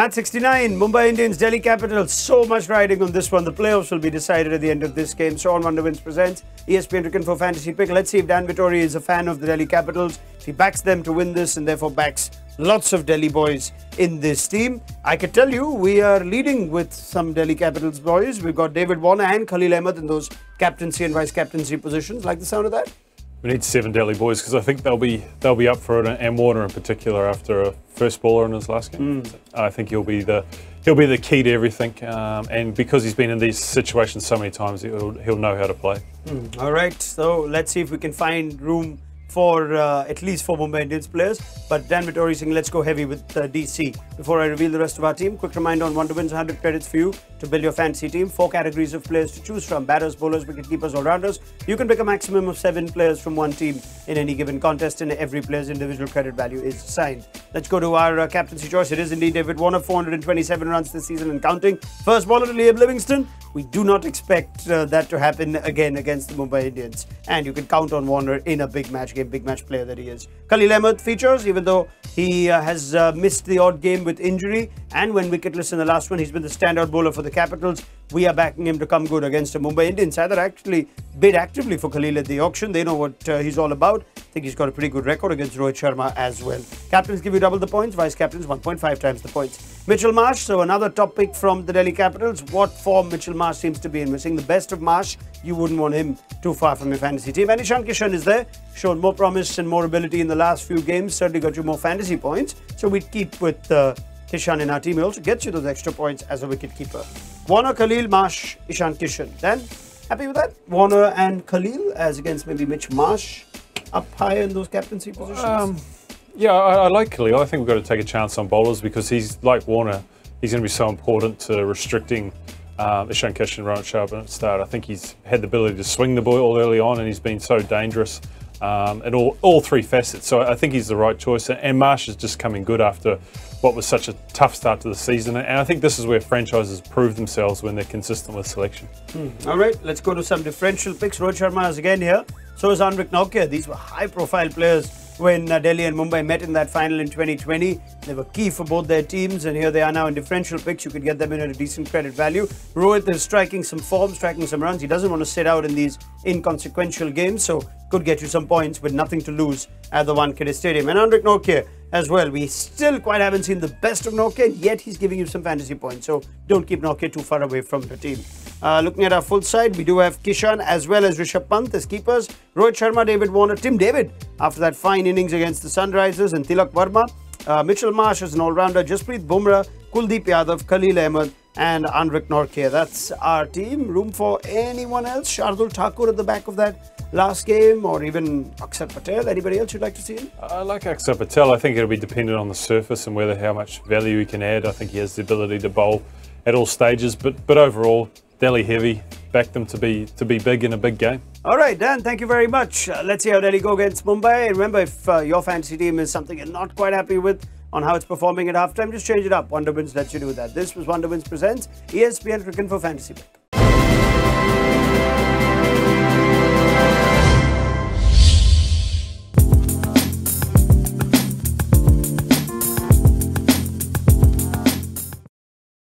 Match 69, Mumbai Indians, Delhi Capitals. So much riding on this one. The playoffs will be decided at the end of this game. Sean Wonderwins presents ESPNcricinfo Fantasy Pick. Let's see if Dan Vettori is a fan of the Delhi Capitals. He backs them to win this and therefore backs lots of Delhi boys in this team. I can tell you, we are leading with some Delhi Capitals boys. We've got David Warner and Khaleel Ahmed in those captaincy and vice captaincy positions. Like the sound of that? We need seven Delhi boys because I think they'll be they'll be up for it, and Warner in particular after a first bowler in his last game. Mm. I think he'll be the he'll be the key to everything, um, and because he's been in these situations so many times, he'll he'll know how to play. Mm. All right, so let's see if we can find room for uh, at least four Mumbai Indians players. But Dan Vettori saying let's go heavy with uh, DC. Before I reveal the rest of our team, quick reminder on Wonder Wins 100 credits for you to build your fantasy team. Four categories of players to choose from batters, bowlers, wicket keepers, all rounders. You can pick a maximum of seven players from one team in any given contest, and every player's individual credit value is assigned. Let's go to our uh, captaincy choice. It is indeed David Warner, 427 runs this season and counting. First bowler to Liam Livingstone. We do not expect uh, that to happen again against the Mumbai Indians. And you can count on Warner in a big match game, big match player that he is. Khaleel Ahmed features, even though he uh, has uh, missed the odd game with injury. And when wicketless in the last one, he's been the standout bowler for the Capitals. We are backing him to come good against the Mumbai Indians. Either actually bid actively for Khaleel at the auction. They know what uh, he's all about. Think he's got a pretty good record against Rohit Sharma as well. Captains give you double the points, vice captains 1.5 times the points. Mitchell Marsh, so another top pick from the Delhi Capitals. What form Mitchell Marsh seems to be in. We're seeing the best of Marsh. You wouldn't want him too far from your fantasy team. And Ishan Kishan is there, shown more promise and more ability in the last few games. Certainly got you more fantasy points. So we'd keep with uh, Kishan in our team. He also gets you those extra points as a wicket keeper. Warner, Khaleel, Marsh, Ishan Kishan. Dan Happy with that? Warner and Khaleel as against maybe Mitch Marsh up higher in those captaincy positions? Um, yeah, I, I, like Khaleel. I think we've got to take a chance on bowlers because he's like Warner. He's going to be so important to restricting um, Ishan Kishan and Rohit Sharma at the start. I think he's had the ability to swing the ball early on and he's been so dangerous um, at all, all three facets. So I think he's the right choice. And Marsh is just coming good after what was such a tough start to the season. And I think this is where franchises prove themselves when they're consistent with selection. Hmm. All right, let's go to some differential picks. Rohit Sharma is again here. So is Anrich Nortje. These were high profile players when uh, Delhi and Mumbai met in that final in 2020. They were key for both their teams, and here they are now in differential picks. You could get them in at a decent credit value. Rohit is striking some form, striking some runs. He doesn't want to sit out in these inconsequential games, so could get you some points with nothing to lose at the Wankhede Stadium. And Anrich Nortje as well. We still quite haven't seen the best of Nortje, yet he's giving you some fantasy points. So don't keep Nortje too far away from the team. Uh, looking at our full side, we do have Kishan as well as Rishabh Pant as keepers. Rohit Sharma, David Warner, Tim David after that fine innings against the Sunrisers and Tilak Varma. Uh, Mitchell Marsh as an all-rounder. Jasprit Bumrah, Kuldeep Yadav, Khaleel Ahmed and Anrich Nortje. That's our team. Room for anyone else? Shardul Thakur at the back of that last game or even Axar Patel? Anybody else you'd like to see? I like Axar Patel. I think it'll be dependent on the surface and whether how much value he can add. I think he has the ability to bowl at all stages, but but overall, Delhi heavy. Back them to be to be big in a big game. All right, Dan. Thank you very much. Uh, let's see how Delhi go against Mumbai. And Remember, if uh, your fantasy team is something you're not quite happy with on how it's performing at halftime, just change it up. Wonder Wins lets you do that. This was Wonder Wins presents ESPNcricinfo Fantasy.